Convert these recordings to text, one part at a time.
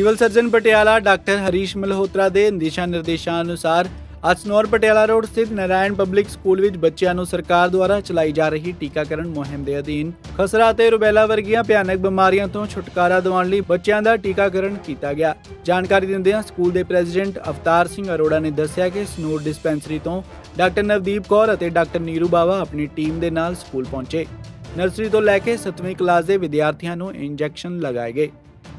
Civil surgeon Patiala doctor Harish Malhotra ਦੇ ਦਿਸ਼ਾ ਨਿਰਦੇਸ਼ਾਂ ਅਨੁਸਾਰ ਅੱਜ ਪਟਿਆਲਾ ਰੋਡ ਸਥਿਤ ਨਾਰਾਇਣ ਪਬਲਿਕ ਸਕੂਲ ਵਿੱਚ ਬੱਚਿਆਂ ਨੂੰ ਸਰਕਾਰ ਦੁਆਰਾ ਚਲਾਈ ਜਾ ਰਹੀ ਟੀਕਾਕਰਨ ਮੁਹਿੰਮ ਦੇ ਅਧੀਨ ਖਸਰਾ ਅਤੇ ਰੁਬੈਲਾ ਵਰਗੀਆਂ ਭਿਆਨਕ ਬਿਮਾਰੀਆਂ ਤੋਂ ਛੁਟਕਾਰਾ ਦਿਵਾਉਣ ਲਈ ਬੱਚਿਆਂ ਦਾ ਟੀਕਾਕਰਨ ਕੀਤਾ ਗਿਆ। ਜਾਣਕਾਰੀ ਦਿੰਦਿਆਂ ਸਕੂਲ ਦੇ ਪ੍ਰੈਜ਼ੀਡੈਂਟ ਅਵਤਾਰ ਸਿੰਘ ਅਰੋੜਾ ਨੇ ਦੱਸਿਆ ਕਿ ਸਨੂਰ ਡਿਸਪੈਂਸਰੀ ਤੋਂ ਡਾਕਟਰ ਨਵਦੀਪ ਕੌਰ ਅਤੇ ਡਾਕਟਰ ਨੀਰੂ ਬਾਵਾ ਆਪਣੀ ਟੀਮ ਦੇ ਨਾਲ ਸਕੂਲ ਪਹੁੰਚੇ। ਨਰਸਰੀ ਤੋਂ ਲੈ ਕੇ 7ਵੀਂ ਕਲਾਸ ਦੇ ਵਿਦਿਆਰਥੀਆਂ ਨੂੰ ਇੰਜੈਕਸ਼ਨ ਲਗਾਏ ਗਏ।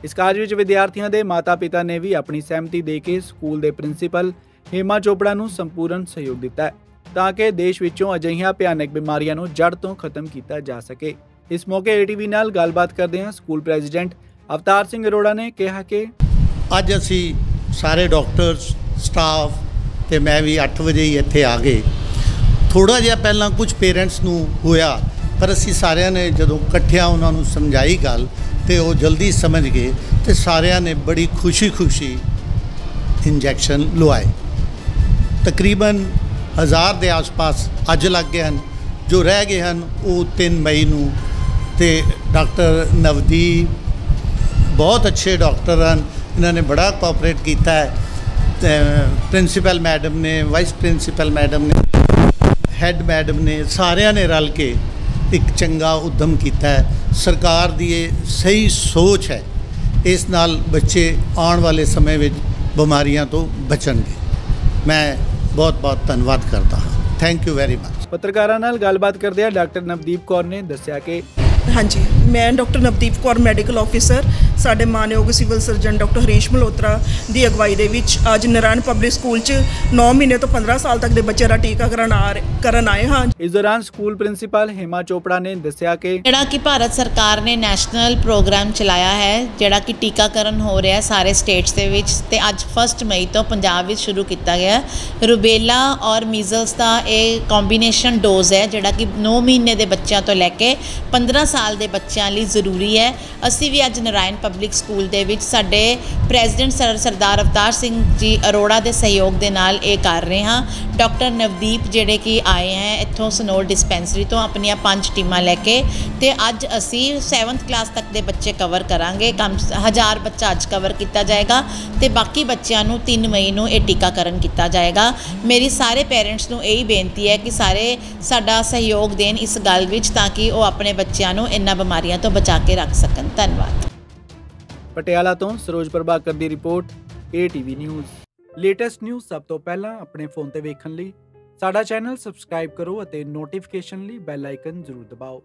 ਇਸ ਕਾਰਜ ਵਿੱਚ ਵਿਦਿਆਰਥੀਆਂ ਦੇ ਮਾਤਾ-ਪਿਤਾ ਨੇ ਵੀ ਆਪਣੀ ਸਹਿਮਤੀ ਦੇ ਕੇ ਸਕੂਲ ਦੇ ਪ੍ਰਿੰਸੀਪਲ ਹੇਮਾ ਚੋਪੜਾ ਨੂੰ ਸੰਪੂਰਨ ਸਹਿਯੋਗ ਦਿੱਤਾ ਹੈ, ਤਾਂ ਕਿ ਦੇਸ਼ ਵਿੱਚੋਂ ਅਜਿਹੀਆਂ ਭਿਆਨਕ ਬਿਮਾਰੀਆਂ ਨੂੰ ਜੜ ਤੋਂ ਖਤਮ ਕੀਤਾ ਜਾ ਸਕੇ। ਇਸ ਮੌਕੇ ਏਟੀਵੀ ਨਾਲ ਗੱਲਬਾਤ ਕਰਦੇ ਹਾਂ ਸਕੂਲ ਪ੍ਰੈਜ਼ੀਡੈਂਟ ਅਵਤਾਰ ਸਿੰਘ ਅਰੋੜਾ ਨੇ ਕਿਹਾ ਕਿ ਅੱਜ ਅਸੀਂ ਸਾਰੇ ਡਾਕਟਰਸ, ਸਟਾਫ ਤੇ ਮੈਂ ਵੀ 8 ਵਜੇ ਹੀ ਇੱਥੇ ਆ ਗਏ। ਥੋੜਾ ਜਿਹਾ ਪਹਿਲਾਂ ਕੁਝ ਪੇਰੈਂਟਸ ਨੂੰ ਹੋਇਆ ਪਰ ਅਸੀਂ ਸਾਰਿਆਂ ਨੇ ਜਦੋਂ ਇਕੱਠਿਆਂ ਉਹਨਾਂ ਨੂੰ ਸਮਝਾਈ ਗੱਲ ਤੇ ਉਹ ਜਲਦੀ ਸਮਝ ਗਏ ਤੇ ਸਾਰਿਆਂ ਨੇ ਬੜੀ ਖੁਸ਼ੀ-ਖੁਸ਼ੀ ਇੰਜੈਕਸ਼ਨ ਲਵਾਏ। ਤਕਰੀਬਨ ਹਜ਼ਾਰ ਦੇ ਆਸ-ਪਾਸ ਅੱਜ ਲੱਗ ਗਏ ਹਨ। ਜੋ ਰਹਿ ਗਏ ਹਨ, ਉਹ 3 ਮਈ ਨੂੰ ਤੇ ਡਾਕਟਰ ਨਵਦੀਪ ਬਹੁਤ ਅੱਛੇ ਡਾਕਟਰ ਹਨ। ਇਹਨਾਂ ਨੇ ਬੜਾ ਕੋਆਪਰੇਟ ਕੀਤਾ ਹੈ। ਪ੍ਰਿੰਸੀਪਲ ਮੈਡਮ ਨੇ ਵਾਈਸ ਪ੍ਰਿੰਸੀਪਲ ਮੈਡਮ ਨੇ ਹੈੱਡ ਮੈਡਮ ਨੇ, ਸਾਰਿਆਂ ਨੇ ਰਲ ਕੇ ਇੱਕ ਚੰਗਾ ਉਦਮ ਕੀਤਾ ਹੈ। ਸਰਕਾਰ ਦੀ ਇਹ ਸਹੀ ਸੋਚ ਹੈ। ਇਸ ਨਾਲ ਬੱਚੇ ਆਉਣ ਵਾਲੇ ਸਮੇਂ ਵਿੱਚ ਬਿਮਾਰੀਆਂ ਤੋਂ ਬਚਣਗੇ। ਮੈਂ ਬਹੁਤ ਬਹੁਤ ਧੰਨਵਾਦ ਕਰਦਾ ਹਾਂ। ਥੈਂਕ ਯੂ ਵੈਰੀ ਮਚ ਪੱਤਰਕਾਰਾਂ ਨਾਲ ਗੱਲਬਾਤ ਕਰਦਿਆਂ ਡਾਕਟਰ ਨਵਦੀਪ ਕੌਰ ਨੇ ਦੱਸਿਆ ਕਿ ਹਾਂਜੀ। ਮੈਂ doctor Navdeep Kaur medical officer ਸਾਡੇ ਮਾਨਯੋਗ civil surgeon doctor Harish Malhotra ਦੀ ਅਗਵਾਈ ਦੇ ਵਿੱਚ ਅੱਜ ਨਾਰਾਇਣ ਪਬਲਿਕ ਸਕੂਲ 'ਚ 9 ਮਹੀਨੇ ਤੋਂ 15 ਸਾਲ ਤੱਕ ਦੇ ਬੱਚਿਆਂ ਦਾ ਟੀਕਾਕਰਨ ਆ ਕਰਨ ਆਏ ਹਾਂ। ਇਸ ਦੌਰਾਨ ਸਕੂਲ ਪ੍ਰਿੰਸੀਪਲ ਹੇਮਾ ਚੋਪੜਾ ਨੇ ਦੱਸਿਆ ਕਿ ਜਿਹੜਾ ਕਿ ਭਾਰਤ ਸਰਕਾਰ ਨੇ ਨੈਸ਼ਨਲ ਪ੍ਰੋਗਰਾਮ ਚਲਾਇਆ ਹੈ ਜਿਹੜਾ ਕਿ ਟੀਕਾਕਰਨ ਹੋ ਰਿਹਾ ਹੈ ਸਾਰੇ ਸਟੇਟਸ ਦੇ ਵਿੱਚ ਤੇ ਅੱਜ 1 ਮਈ ਤੋਂ ਪੰਜਾਬ ਵਿੱਚ ਸ਼ੁਰੂ ਕੀਤਾ ਗਿਆ ਹੈ। ਰੁਬੇਲਾ ਔਰ ਮੀਜ਼ਲਸ ਦਾ ਇਹ ਕੰਬੀਨੇਸ਼ਨ ਡੋਜ਼ ਹੈ ਜਿਹੜਾ ਕਿ 9 ਮਹੀਨੇ ਦੇ ਬੱਚਿਆਂ ਤੋਂ ਲੈ ਕੇ 15 ਸਾਲ ਦੇ ਬੱਚਿਆਂ ਲਈ ਜ਼ਰੂਰੀ ਹੈ। ਅਸੀਂ ਵੀ ਅੱਜ ਨਾਰਾਇਣ ਪਬਲਿਕ ਸਕੂਲ ਦੇ ਵਿੱਚ ਸਾਡੇ ਪ੍ਰੈਜ਼ੀਡੈਂਟ ਸਰ ਸਰਦਾਰ ਅਵਤਾਰ ਸਿੰਘ ਜੀ ਅਰੋੜਾ ਦੇ ਸਹਿਯੋਗ ਦੇ ਨਾਲ ਇਹ ਕਰ ਰਹੇ ਹਾਂ। ਡਾਕਟਰ ਨਵਦੀਪ ਜਿਹੜੇ ਕਿ ਆਏ ਹੈ ਇੱਥੋਂ ਸਨੋਰ ਡਿਸਪੈਂਸਰੀ ਤੋਂ ਆਪਣੀਆਂ ਪੰਜ ਟੀਮਾਂ ਲੈ ਕੇ ਤੇ ਅੱਜ ਅਸੀਂ 7th ਕਲਾਸ ਤੱਕ ਦੇ ਬੱਚੇ ਕਵਰ ਕਰਾਂਗੇ। ਕਮ ਹਜ਼ਾਰ ਬੱਚਾ ਅੱਜ ਕਵਰ ਕੀਤਾ ਜਾਏਗਾ ਤੇ ਬਾਕੀ ਬੱਚਿਆਂ ਨੂੰ 3 ਮਈ ਨੂੰ ਇਹ ਟੀਕਾਕਰਨ ਕੀਤਾ ਜਾਏਗਾ। ਮੇਰੀ ਸਾਰੇ ਪੇਰੈਂਟਸ ਨੂੰ ਇਹੀ ਬੇਨਤੀ ਹੈ ਕਿ ਸਾਰੇ ਸਾਡਾ ਸਹਿਯੋਗ ਦੇਣ ਇਸ ਗੱਲ ਵਿੱਚ ਤਾਂ ਕਿ ਉਹ ਆਪਣੇ ਬੱਚਿਆਂ ਨੂੰ ਇੰਨਾ ਬਿਮਾਰੀ ਬਿਮਾਰੀਆਂ ਤੋਂ ਬਚਾ ਕੇ ਰੱਖ ਸਕਣ। ਧੰਨਵਾਦ। ਪਟਿਆਲਾ ਤੋਂ ਸਰੋਜ ਪ੍ਰਭਾਕਰ ਦੀ report ATV news latest news ਸਭ ਤੋਂ ਪਹਿਲਾਂ ਆਪਣੇ ਫੋਨ ਤੇ ਵੇਖਣ ਲਈ, ਸਾਡਾ ਚੈਨਲ ਸਬਸਕ੍ਰਾਈਬ ਕਰੋ ਅਤੇ ਨੋਟੀਫਿਕੇਸ਼ਨ ਲਈ ਬੈਲ ਆਈਕਨ ਜ਼ਰੂਰ ਦਬਾਓ।